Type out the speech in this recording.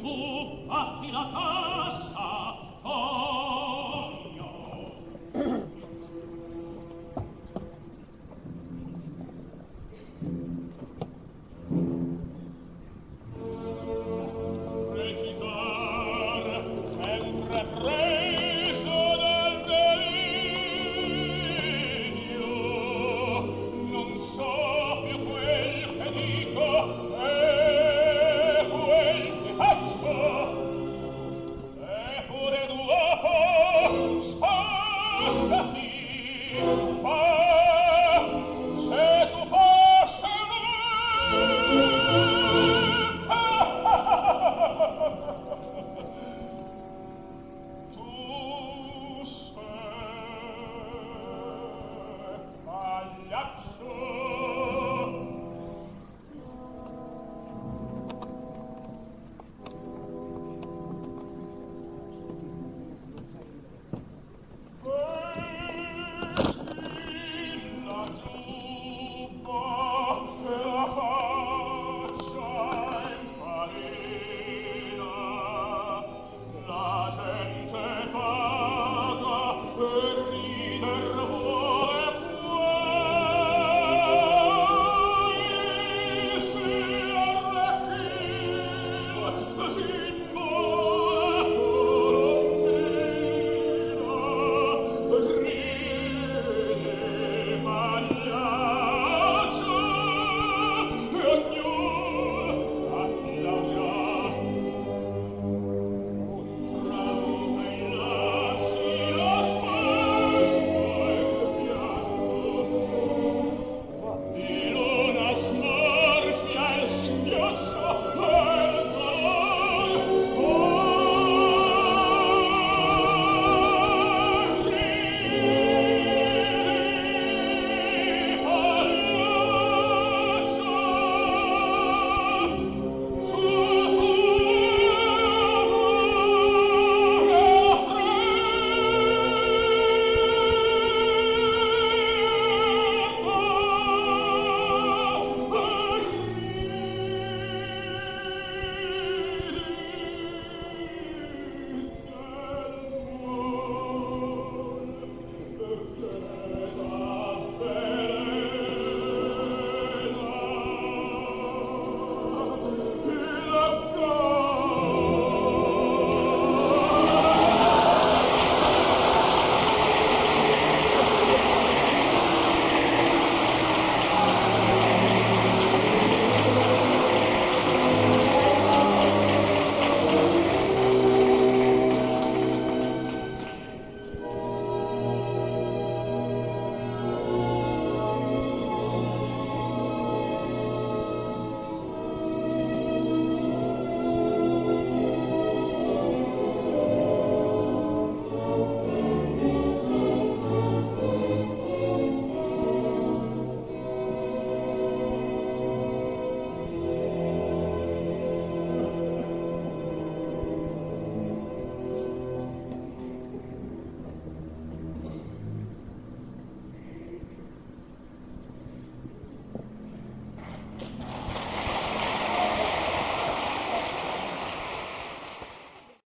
tu fatti la cassa,